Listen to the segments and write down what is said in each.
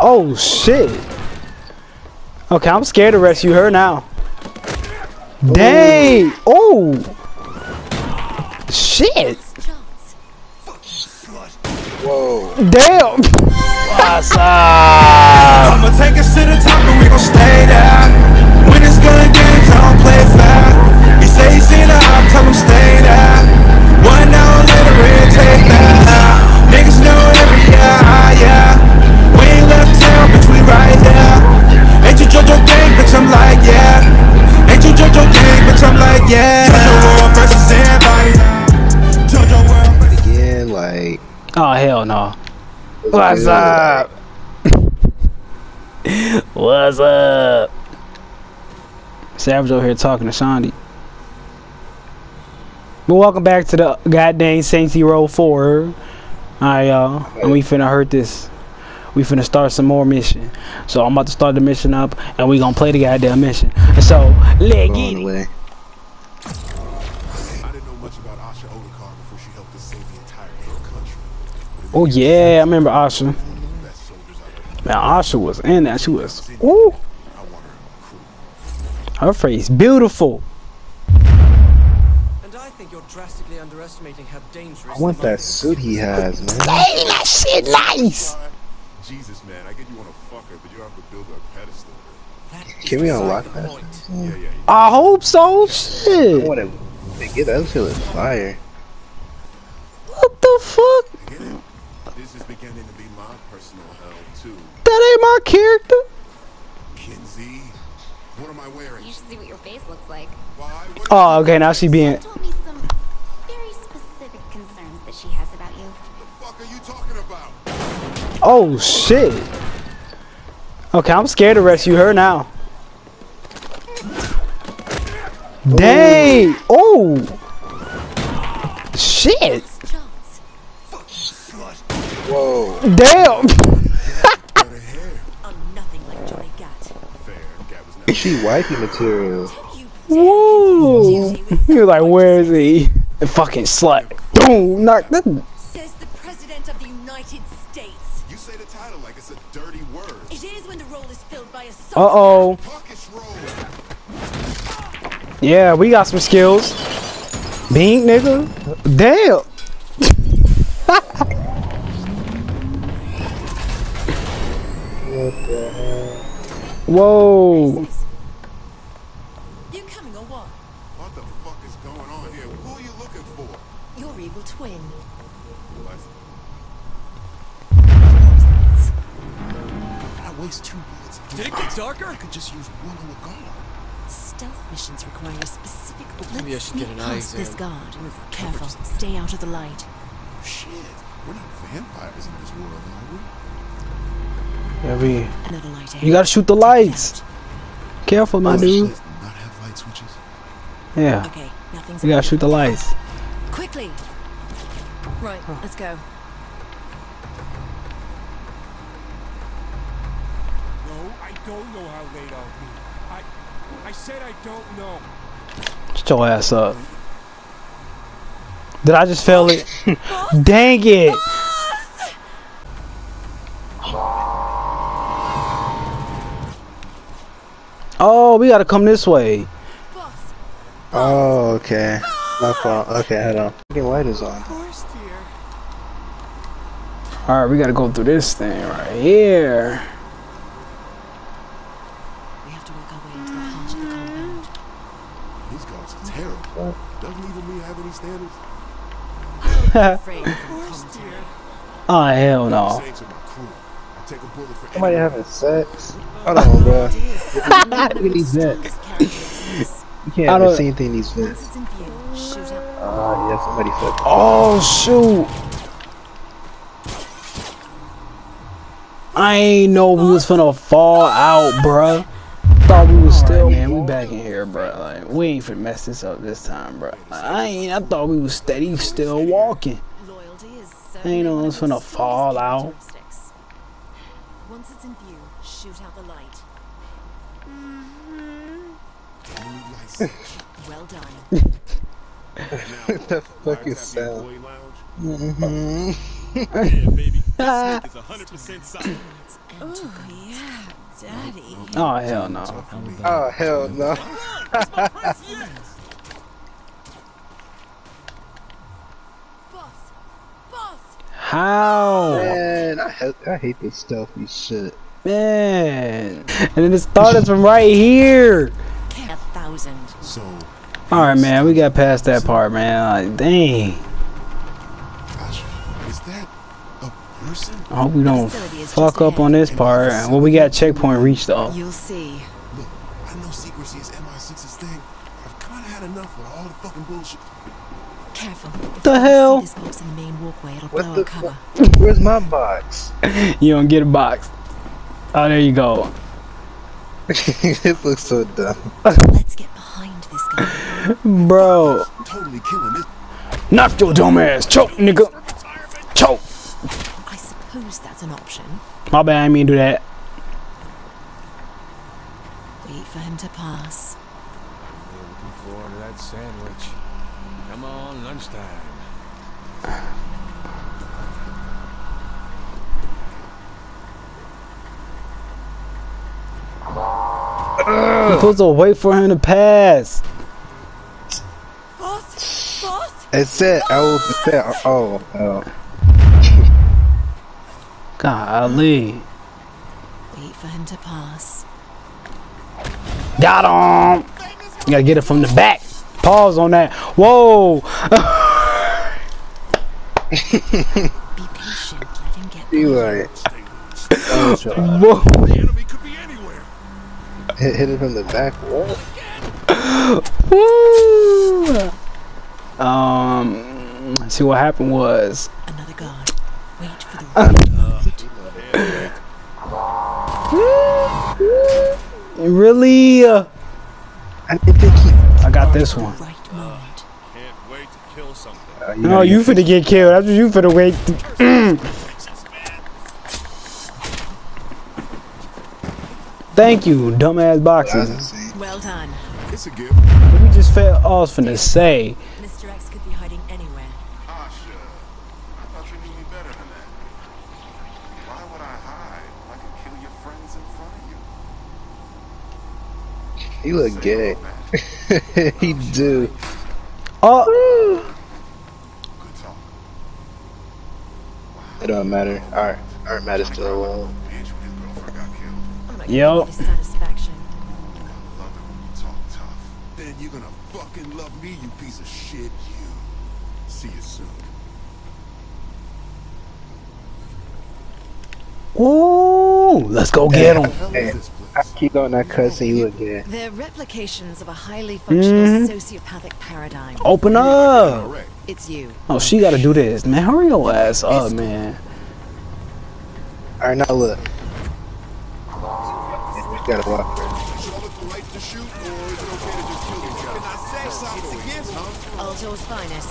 Oh shit. Okay, I'm scared to rescue her now. Dang! Oh! Shit! Whoa. Damn! What's up? I'ma take us to the top and we gon' stay there. Again. Oh hell no. What's up? What's up? Savage over here talking to Shaundi. But welcome back to the goddamn Saints Row 4. Alright y'all. And we finna hurt this. We finna start some more mission. So I'm about to start the mission up and we gonna play the goddamn mission. So let Going get it. Oh yeah, I remember Asha. One of the best soldiers I've ever Man, Asha was in that. She was ooh. Her in my crew. Her face beautiful. And I think you're drastically underestimating how dangerous I want that suit he has, man. Dang, that shit nice. Jesus, man, I get you want to fuck her, but you don't have to build a pedestal. Can we unlock that? Yeah, yeah, yeah. I hope so. I Shit. want to get that feeling fire. What the fuck? Personal hell, too. That ain't my character. Kinzie, what am I wearing? You should see what your face looks like. Why? Oh, okay. Now she being. Told me some very specific concerns that she has about you. the fuck are you talking about? Oh shit. Okay, I'm scared to rescue her now. Dang. Oh. Shit. was never. She wifey material. You Woo. You're like, where is he? The fucking slut. Boom. Knock that. says the President of the United States. You say the title like it's a dirty word. It is when the role is filled by a Uh oh. Yeah, we got some skills. Bink, nigga. Damn. Whoa. You coming or what? What the fuck is going on here? Who are you looking for? Your evil twin. What? I waste two bullets. Did it get darker? I could just use one on the guard. Stealth missions require a specific. Maybe I Let's should get an eye past this guard. What if I Careful. Stay out of the light. Shit. We're not vampires in this world, are we? Yeah, we. Another light ahead. You gotta shoot the lights. Careful, my dude. Not have light switches? Yeah. Okay, nothing's. You gotta shoot the lights. Quickly. Right, let's go. No, I don't know how late I'll be. I, I said I don't know. Shut your ass up. Did I just fail it? Dang it! Oh, we gotta come this way. Oh, okay. My fault. Okay, hold on. Fucking light is on. Alright, we gotta go through this thing right here. We have to work our way into the heart of the compound. These guards are terrible. Doesn't even me have any standards? Afraid of the commentary. Oh, hell no. Say to my crew. I take a bullet for Somebody having sex? Hold on, bro. Ideas. Look at these vents. You can't I have don't- seen anything in these Once vents. it's in view, shoot up. Ah, yeah, somebody said. Oh, shoot. I ain't know we was finna fall out, bruh. Thought we was still, man. We back in here, bruh. Like, we ain't finna mess this up this time, bruh. I ain't, I thought we was steady still walking. Loyalty is Ain't no certainly one's one finna fall out. Characteristics. Once it's in view, shoot out the light. Only license. Well done. What the fuck is wiretap the sound? Mm-hmm. Yeah, baby. is 100% solid. Oh, yeah, daddy. Oh hell no. Oh hell no. Boss! Boss! How? Man, I hate, I hate this stealthy shit. Man. And then it started from right here. A thousand. So, Alright man, we got past that part, man. Like, dang. Asha, is that a person? I hope we don't fuck up on this part. Well, we got checkpoint reached though. You'll see. Look, I know secrecy is MI6's thing. I've kind of had enough with all the fucking bullshit. Careful. The hell? This box in the main walkway. It'll What blow the cover. fuck? Where's my box? You don't get a box. Oh, there you go. it looks so dumb. Let's get behind this guy. Bro. Totally killing this. Knock your dumb ass. Choke, nigga. Choke. I suppose that's an option. My bad, I mean to do that. Wait for him to pass. Looking forward to that sandwich. Come on, lunchtime. You're supposed to wait for him to pass. Boss! Boss! It said I will say oh oh. Golly. Wait for him to pass. Got him. You gotta get it from the back. Pause on that. Whoa. Be patient. Let him get You there. right. Whoa. The enemy could be anywhere. hit, hit it from the back. wall. Woo. Um. See what happened was. Another guard. Wait for the right moment. Really? Uh, I didn't think he. I got this one. Right moment. Can't wait to kill something. Uh, you No, know, you finna get killed. That's what you finna wait. Thank you, dumbass I boxes. Well done. It's a gift. We just felt I was finna say. Mr. X could be hiding anywhere. Asha, I thought you knew me better than that. Why would I hide? I could kill your friends in front of you. He look gay. Say all he do. Uh, oh, Good talk. It don't matter. All right, all right, Matt is still alive. Bitch when his girlfriend got killed. I'm not Yo. giving you this satisfaction. I love it when you talk tough. Then you're gonna fucking love me, you piece of shit. You. See you soon. ooh, let's go get him. Hell Hey, is this I keep on that cussing. You look gay. They're replications of a highly functional Mhm. sociopathic paradigm. Open up. It's you. Oh, she gotta do this, man. Hurry your ass up, man. All right, now look. Yeah, we gotta walk first. Should I look for lights to shoot, or is it okay to just kill these guys? Can I say something? It's a gift, huh? Ultor's finest.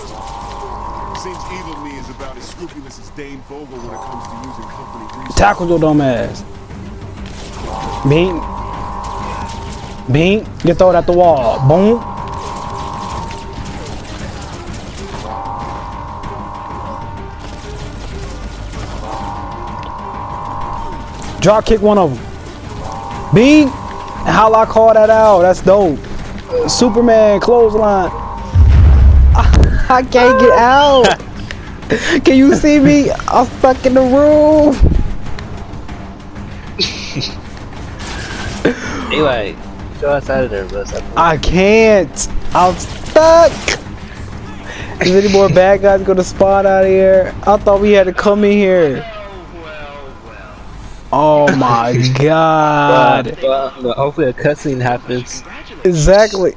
Seems evil me is about as scrupulous as Dane Vogel when it comes to using company resources. Tackle your dumb ass. Bean. Bean. Get thrown at the wall. Boom. Drop kick one of them. Bean. How I call that out? That's dope. Superman clothesline. I, I can't get out. Can you see me? I'm stuck in the room. Eli, go outside of there, bro. I can't. I'm stuck. Is any more bad guys gonna spawn out of here? I thought we had to come in here. Oh my god. Well, well, hopefully a cutscene happens. Exactly.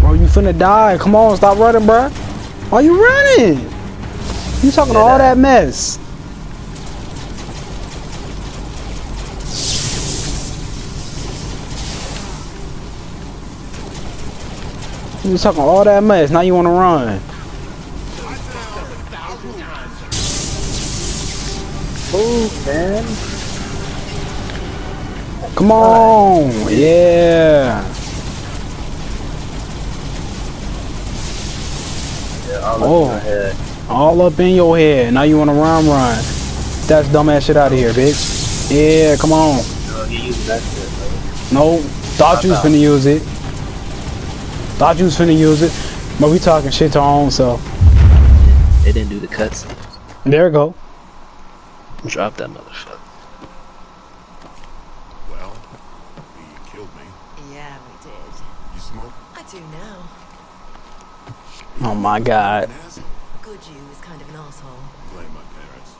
Bro, you finna die. Come on, stop running, bro. Why you running? You talking all that mess. You was talking all that mess. Now you wanna run. Move, man. Come on. Yeah. Yeah, all Oh. up in. Oh. All up in your head. Now you wanna run, run. that dumbass shit out of here, bitch. Yeah, come on. No, he used that shit, No, thought you was finna use it. Thought you was finna use it. But we talking shit to our own self. They didn't do the cuts. There we go. Drop that motherfucker. Well, he killed me. Yeah, we did. You smoke? I do now. Oh my god. Good you is kind of an asshole. Blame my parents.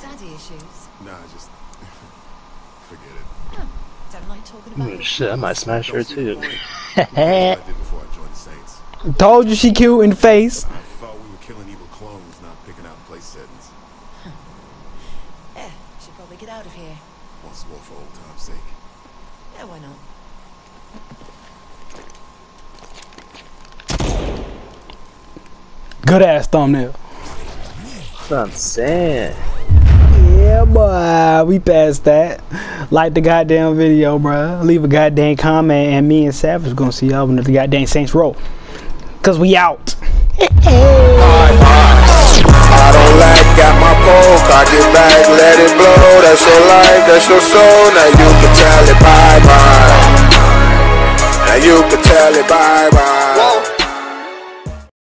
Daddy issues. Nah, just forget it. Don't like talking about Mm, shit, I might smash her Don't see the too. point. What I did before I joined the Saints. Told you she cute in the face. I thought we were killing evil clones, not picking out place settings. Eh, should probably get out of here. Once more for old time's sake. Yeah, why not? Good ass thumbnail. That's what I'm saying. Yeah, boy, we passed that. Like the goddamn video, bro. Leave a goddamn comment, and me and Savage gonna see y'all when the goddamn Saints roll. Cause we out. I don't like, got my pole, cock it back, let it blow. That's your life, that's your soul. Now you can tell it bye bye. Now you can tell it bye bye.